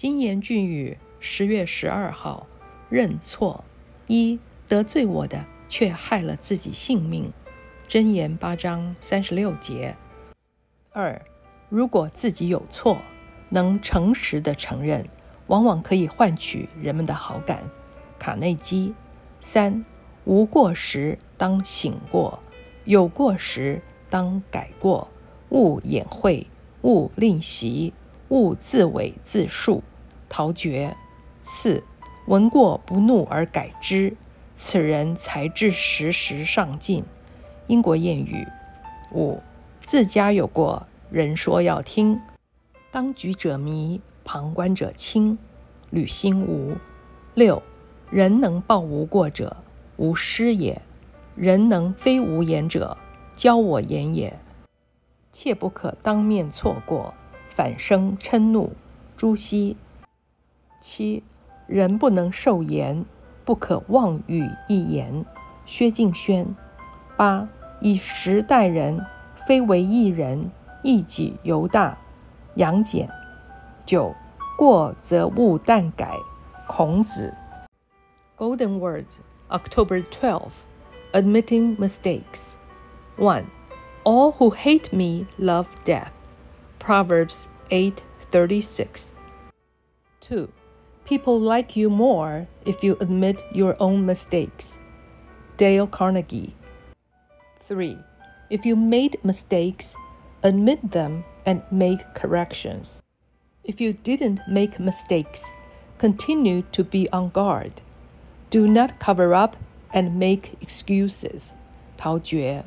金言俊语，十月十二号，认错。一得罪我的，却害了自己性命。箴言八章三十六节。二，如果自己有错，能诚实的承认，往往可以换取人们的好感。卡内基。三，无过时当醒过，有过时当改过，勿掩讳，勿吝惜，勿自伪自述。陶绝。四，闻过不怒而改之，此人才智时时上进。英国谚语。五，自家有过，人说要听。当局者迷，旁观者清。吕心无。六，人能报无过者，无失也；人能非无言者，教我言也。切不可当面错过，反生嗔怒。朱熹。七，人不能受言，不可妄语一言。薛敬轩。八，以时待人，非为一人，一己犹大。杨戬。九，过则勿惮改。孔子。Golden words, October 12, Admitting mistakes. One, all who hate me love death. Proverbs 8:36. Two. People like you more if you admit your own mistakes. Dale Carnegie. 3. If you made mistakes, admit them and make corrections. If you didn't make mistakes, continue to be on guard. Do not cover up and make excuses. Tao Jue.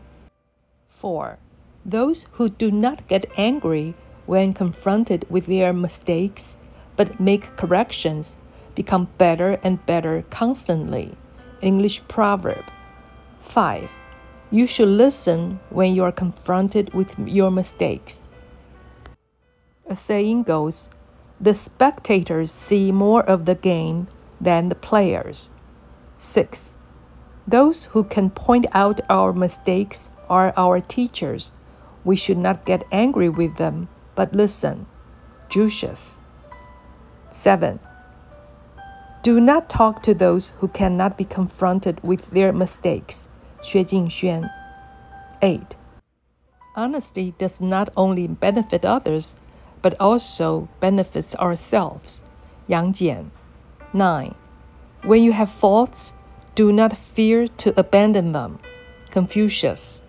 4. Those who do not get angry when confronted with their mistakes but make corrections, become better and better constantly. English proverb. 5. You should listen when you are confronted with your mistakes. A saying goes, the spectators see more of the game than the players. 6. Those who can point out our mistakes are our teachers. We should not get angry with them, but listen. Jucius. 7. Do not talk to those who cannot be confronted with their mistakes. Xue Jingxuan. 8. Honesty does not only benefit others, but also benefits ourselves. Yang Jian. 9. When you have faults, do not fear to abandon them. Confucius.